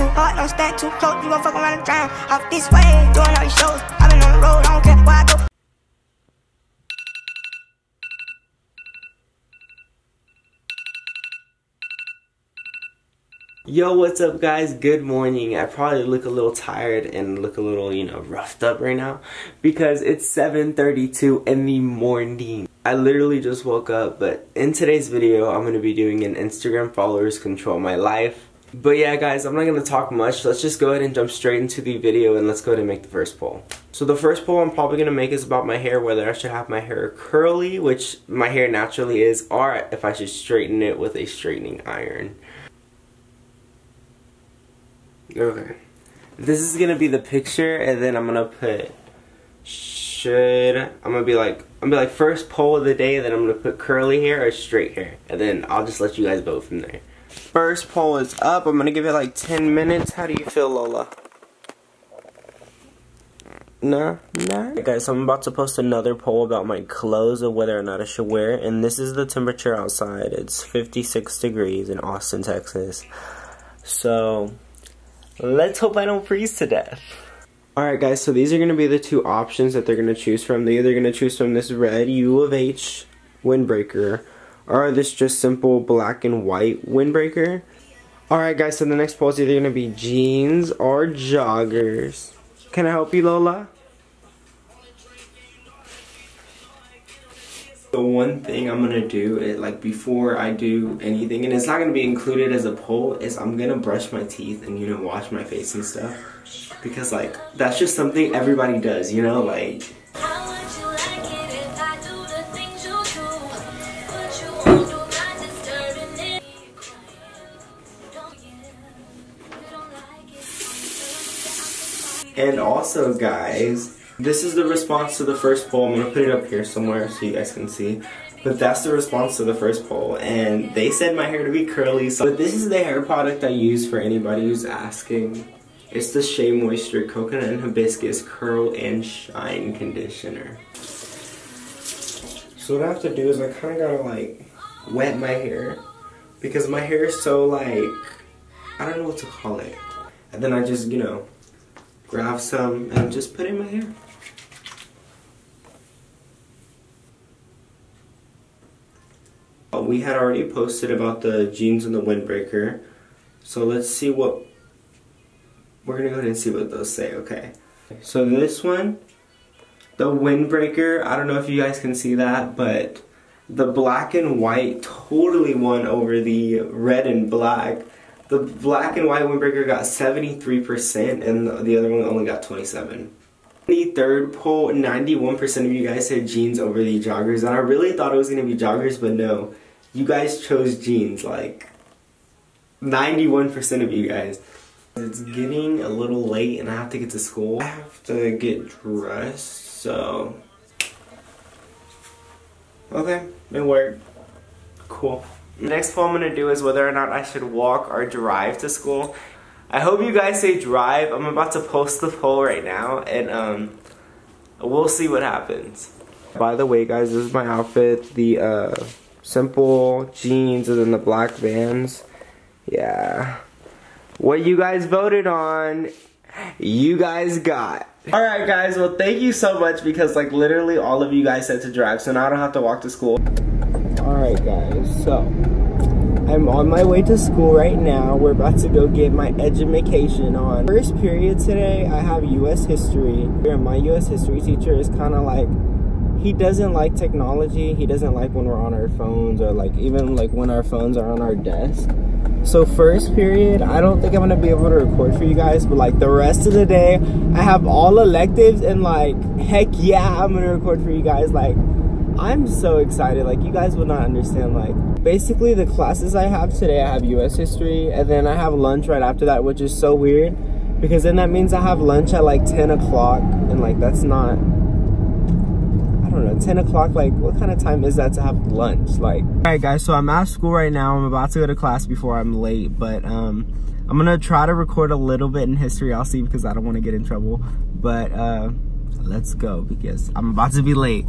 too hard, don't stand too close. You gon' fuck around and drown. Off this way, doing all these shows. i been on the road, I don't care I go. Yo, what's up guys? Good morning. I probably look a little tired and look a little, you know, roughed up right now because it's 7.32 in the morning. I literally just woke up, but in today's video, I'm going to be doing an Instagram followers control my life. But yeah guys, I'm not going to talk much. Let's just go ahead and jump straight into the video and let's go ahead and make the first poll. So the first poll I'm probably going to make is about my hair, whether I should have my hair curly, which my hair naturally is, or if I should straighten it with a straightening iron. Okay. This is gonna be the picture, and then I'm gonna put should I'm gonna be like I'm gonna be like first poll of the day, then I'm gonna put curly hair or straight hair, and then I'll just let you guys vote from there. First poll is up. I'm gonna give it like 10 minutes. How do you feel, Lola? Nah, nah. Right, guys, I'm about to post another poll about my clothes and whether or not I should wear. And this is the temperature outside. It's 56 degrees in Austin, Texas. So Let's hope I don't freeze to death. Alright guys, so these are going to be the two options that they're going to choose from. They're either going to choose from this red U of H windbreaker or this just simple black and white windbreaker. Alright guys, so the next poll is either going to be jeans or joggers. Can I help you Lola? The one thing I'm gonna do is like before I do anything, and it's not gonna be included as a poll, is I'm gonna brush my teeth and you know wash my face and stuff because like that's just something everybody does, you know, like. And also, guys, this is the response to the first poll. I'm going to put it up here somewhere so you guys can see. But that's the response to the first poll. And they said my hair to be curly. So but this is the hair product I use for anybody who's asking. It's the Shea Moisture Coconut and Hibiscus Curl and Shine Conditioner. So what I have to do is I kind of gotta like wet my hair. Because my hair is so like, I don't know what to call it. And then I just, you know, grab some and just put in my hair. Uh, we had already posted about the jeans and the windbreaker. So let's see what, we're gonna go ahead and see what those say, okay. So this one, the windbreaker, I don't know if you guys can see that, but the black and white totally won over the red and black. The black and white windbreaker got 73% and the other one only got 27 the third poll, 91% of you guys said jeans over the joggers, and I really thought it was to be joggers, but no you guys chose jeans, like 91% of you guys. It's getting a little late and I have to get to school. I have to get dressed, so. Okay, it worked. Cool. The next poll I'm gonna do is whether or not I should walk or drive to school. I hope you guys say drive. I'm about to post the poll right now and um, we'll see what happens. By the way guys, this is my outfit. The uh, simple jeans and then the black vans. Yeah. What you guys voted on, you guys got. Alright guys, well thank you so much because like literally all of you guys said to drive, so now I don't have to walk to school. Alright guys, so I'm on my way to school right now. We're about to go get my education on. First period today, I have US history. My US history teacher is kind of like he doesn't like technology. He doesn't like when we're on our phones or like even like when our phones are on our desk. So first period, I don't think I'm gonna be able to record for you guys, but like the rest of the day, I have all electives and like heck yeah, I'm gonna record for you guys. Like I'm so excited. Like you guys would not understand. Like basically the classes I have today, I have U.S. history, and then I have lunch right after that, which is so weird because then that means I have lunch at like 10 o'clock, and like that's not I don't know, 10 o'clock, like what kind of time is that to have lunch? Like, all right guys, so I'm at school right now. I'm about to go to class before I'm late, but um, I'm gonna try to record a little bit in history. I'll see because I don't wanna get in trouble, but uh, let's go because I'm about to be late.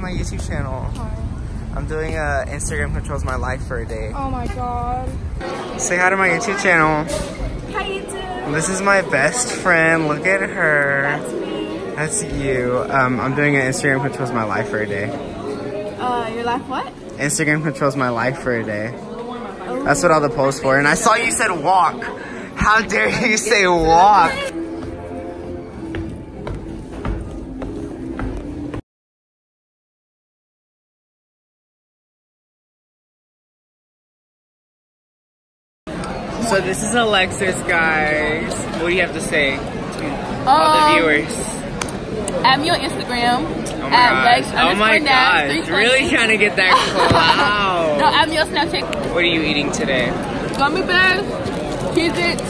My YouTube channel. Hi. I'm doing a Instagram controls my life for a day. Oh my god. Say hi to my YouTube channel. Hi YouTube. This is my best friend. Look at her. That's me. That's you. Um, I'm doing an Instagram controls my life for a day. Uh, your life what? Instagram controls my life for a day. That's what all the posts for. And I saw you said walk. How dare you say walk? This is Alexis, guys. What do you have to say to all the Um, viewers? Add me on Instagram. Oh my at gosh. Lex Oh my gosh. Really trying to get that clout. No, add me on Snapchat. What are you eating today? Gummy bears, Cheez-Its,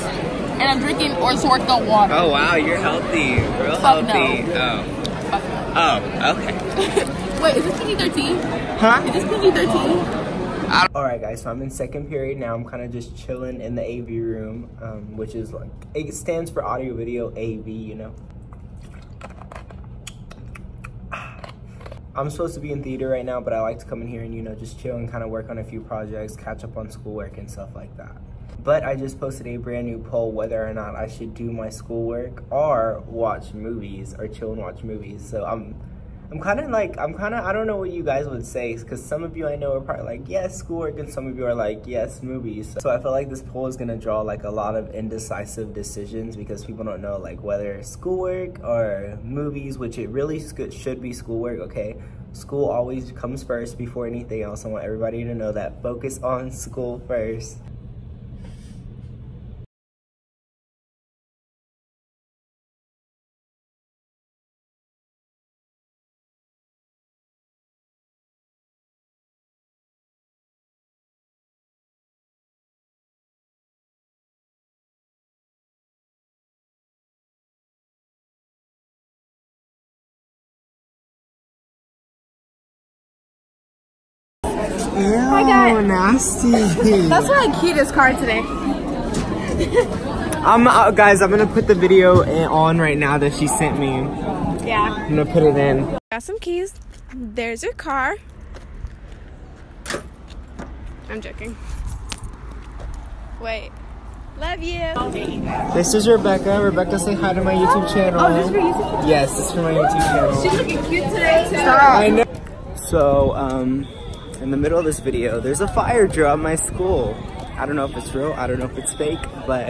and I'm drinking Ozarka water. Oh wow, you're healthy. Real Fuck healthy. no. Oh. Oh, okay. Wait, is this PG-13? Huh? Is this PG-13? Alright guys, so I'm in second period now. I'm kind of just chilling in the AV room, um, which is like, it stands for audio video AV, you know. I'm supposed to be in theater right now, but I like to come in here and, you know, just chill and kind of work on a few projects, catch up on schoolwork and stuff like that. But I just posted a brand new poll whether or not I should do my schoolwork or watch movies or chill and watch movies. So I'm I'm kind of like, I'm kind of, I don't know what you guys would say, because some of you I know are probably like, yes, schoolwork, and some of you are like, yes, movies. So I feel like this poll is going to draw like a lot of indecisive decisions because people don't know like whether schoolwork or movies, which it really should be schoolwork, okay? School always comes first before anything else. I want everybody to know that. Focus on school first. Hi, guys. nasty. That's my cutest card today. I'm, uh, guys, I'm gonna put the video in, on right now that she sent me. Yeah. I'm gonna put it in. Got some keys. There's your car. I'm joking. Wait. Love you. This is Rebecca. Rebecca, say hi to my YouTube channel. Oh, this is for YouTube? Yes, this is for my YouTube channel. She's looking cute today too. I know. So, um, in the middle of this video, there's a fire drill at my school. I don't know if it's real. I don't know if it's fake, but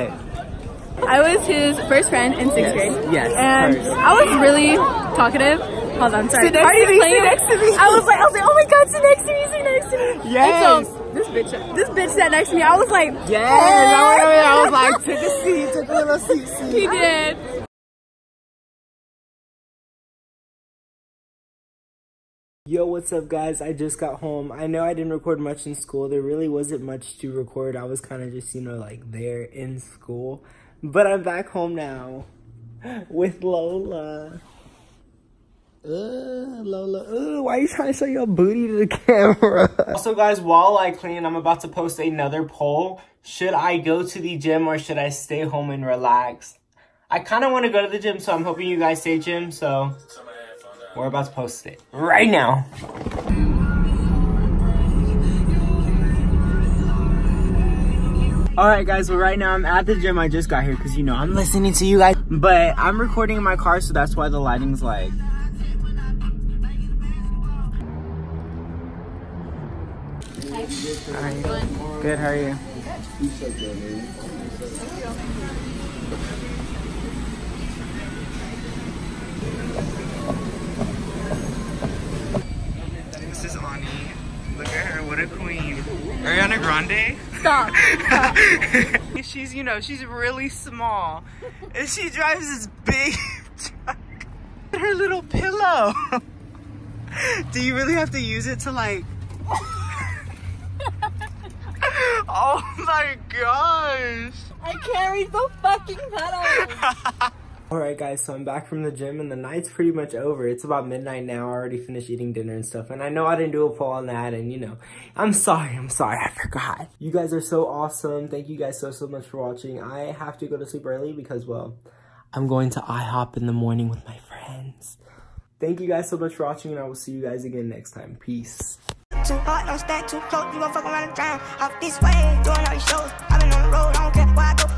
I was his first friend in sixth Yes, grade. yes, And first. I was really talkative. Hold on, sorry. Sit next Are to you me, sit playing? next to me. I was like, I was like, oh my god, sit next to me, sit next to me. Yes. So this bitch, this bitch sat next to me. I was like, yes, hey. I, I was like, take a seat, take a little seat, seat. He did. Yo, what's up, guys? I just got home. I know I didn't record much in school. There really wasn't much to record. I was kind of just, you know, like there in school. But I'm back home now with Lola. Uh, Lola, uh, why are you trying to show your booty to the camera? Also, guys, while I clean, I'm about to post another poll. Should I go to the gym or should I stay home and relax? I kind of want to go to the gym, so I'm hoping you guys say gym, so we're about to post it right now. Alright guys, well right now I'm at the gym. I just got here because you know I'm listening to you guys. But I'm recording in my car so that's why the lighting's like Alright. Good, how are you? This a queen. Ariana Grande? Stop. she's, you know, she's really small. And she drives this big truck. Her little pillow. Do you really have to use it to like... oh my gosh. I carried the fucking pedals. Alright guys, so I'm back from the gym and the night's pretty much over. It's about midnight now. I already finished eating dinner and stuff. And I know I didn't do a poll on that and you know, I'm sorry, I'm sorry, I forgot. You guys are so awesome. Thank you guys so, so much for watching. I have to go to sleep early because, well, I'm going to IHOP in the morning with my friends. Thank you guys so much for watching and I will see you guys again next time. Peace.